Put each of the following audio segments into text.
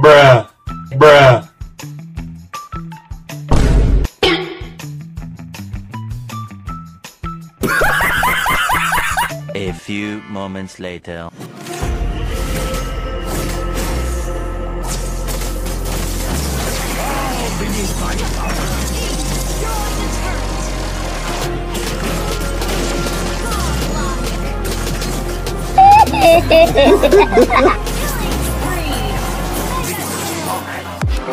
Bruh. Bruh. A few moments later.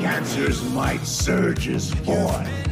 Cancer's might surges forth.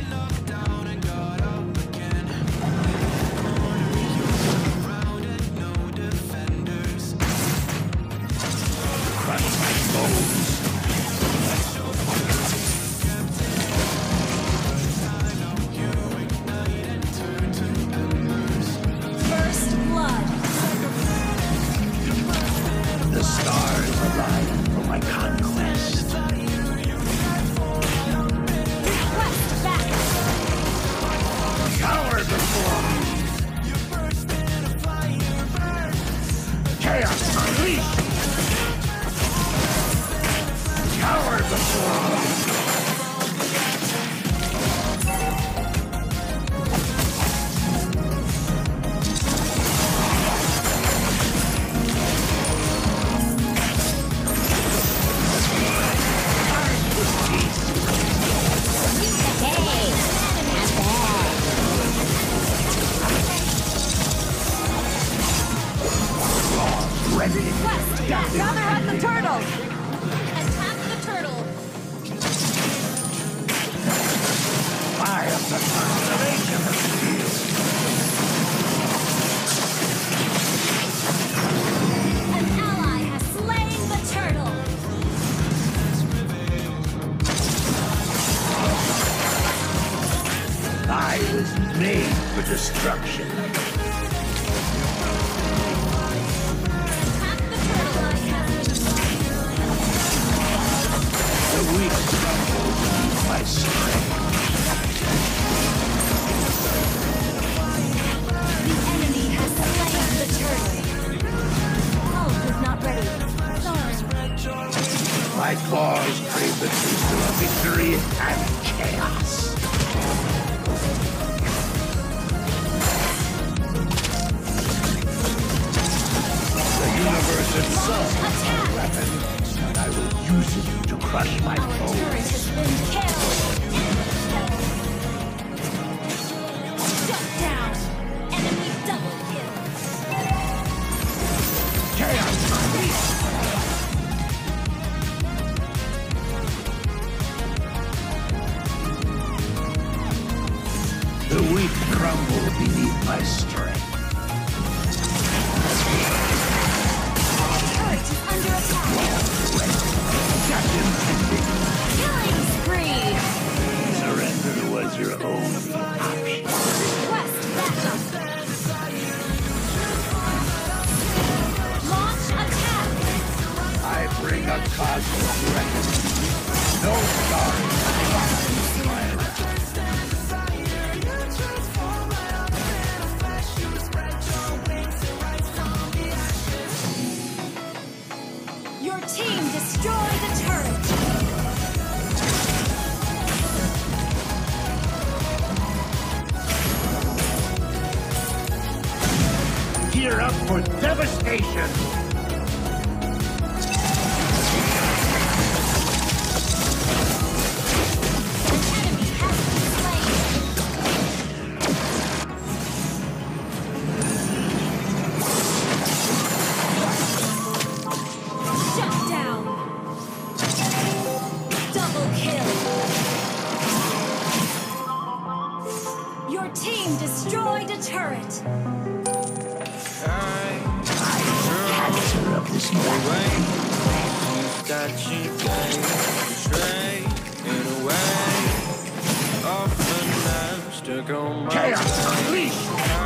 Ready. Request back! Gather up the turtle! Attack the turtle! I am the constellation of steel. An ally has slain the turtle! I was made for destruction. My claws crave the taste of victory and chaos. The universe itself is my weapon, and I will use it crush my foes. Devastation. that you Stray in a way Often my Chaos! Unleashed!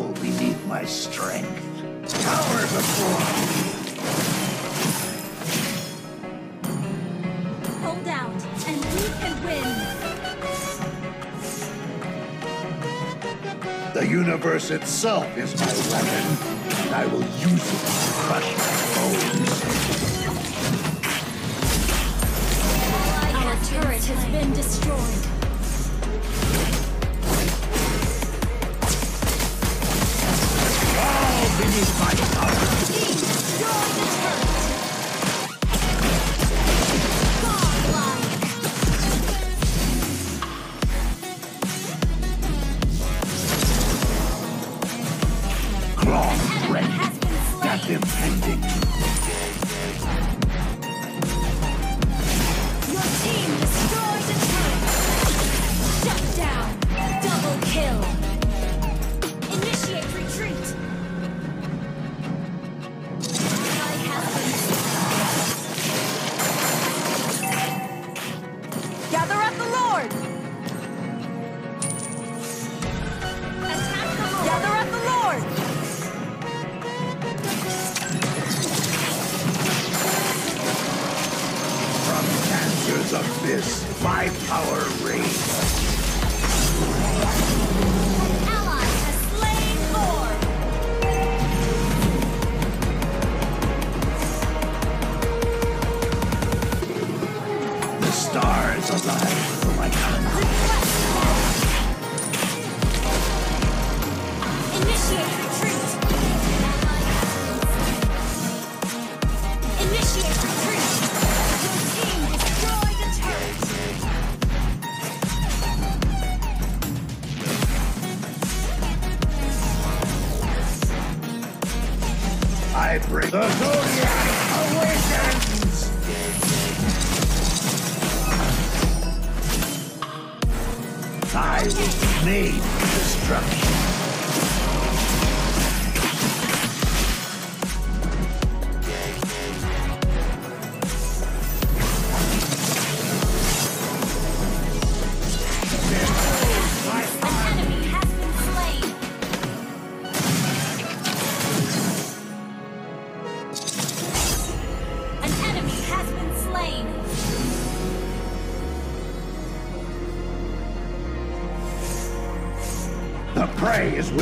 grovel beneath my strength. Cower before me. Hold out, and we can win. The universe itself is my weapon, and I will use it to crush my bones. Our turret has been destroyed. I bring the Zodiac awakens! I will made destruction.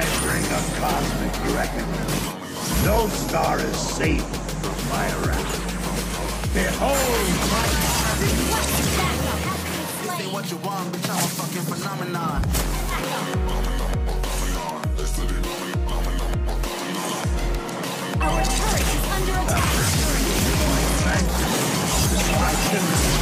I bring a cosmic reckoning. No star is safe from my wrath. Behold my body! This ain't what you want, bitch, I'm a fucking phenomenon. Our turret is under attack! Destruction.